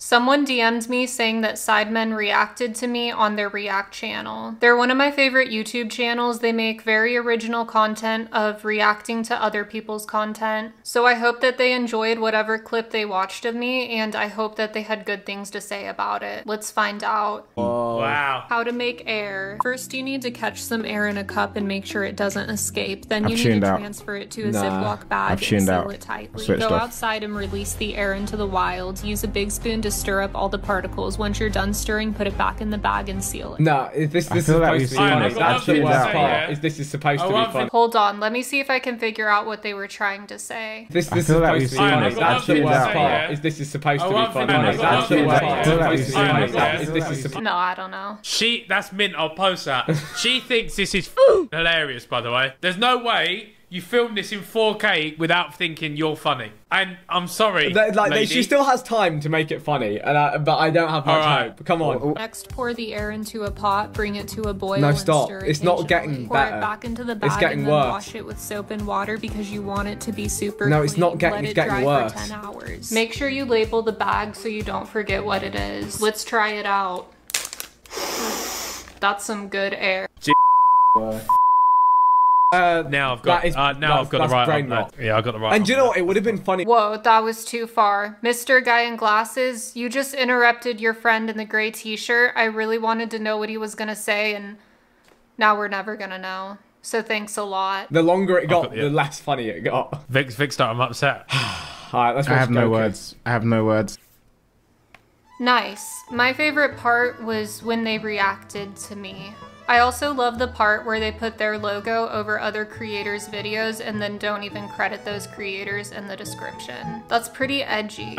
Someone DM'd me saying that Sidemen reacted to me on their React channel. They're one of my favorite YouTube channels. They make very original content of reacting to other people's content. So I hope that they enjoyed whatever clip they watched of me and I hope that they had good things to say about it. Let's find out. Wow. How to make air. First, you need to catch some air in a cup and make sure it doesn't escape. Then you I've need to out. transfer it to a Nah, Ziploc bag I've and tuned seal out. it tightly. Switched Go off. outside and release the air into the wild. Use a big spoon to stir up all the particles. Once you're done stirring, put it back in the bag and seal it. No, is this this is feel like supposed to be seen funny. this. That's the worst part. that. Is this is supposed I to be funny? Hold on, let me see if I can figure out what they were trying to say. This this is supposed to be seen funny. this. That's the worst part. that. Is this is supposed to be funny? to. That's the worst part. Is I feel like we've this seen supposed- this. Is this is supposed No, I don't know. She, that's mint. I'll post that. She thinks this is hilarious, by the way. There's no way you filmed this in 4K without thinking you're funny. And I'm sorry, They- like they, lady. she still has time to make it funny, and I, but I don't have much Alright. hope. Come on. Next, pour the air into a pot, bring it to a boil. No, and stop. stir It's not occasionally. getting pour better. it back into the bag It's getting and then worse. wash it with soap and water because you want it to be super No, it's clean. not getting- Let it's it getting dry worse. for 10 hours. Make sure you label the bag so you don't forget what it is. Let's try it out. That's some good air. Uh, Now I've got. That is- uh, now I've got the right. brain on rot. Yeah, I got the right. and do you know what? It would have been funny. Whoa, that was too far. Mr. Guy in Glasses, you just interrupted your friend in the gray t shirt. I really wanted to know what he was going to say, and now we're never going to know. So thanks a lot. The longer it got, got- yeah. the less funny it got. Vix, Vix, I'm upset. Alright, let's I watch have no words. I have no words. Nice. My favorite part was when they reacted to me. I also love the part where they put their logo over other creators' videos and then don't even credit those creators in the description. That's pretty edgy.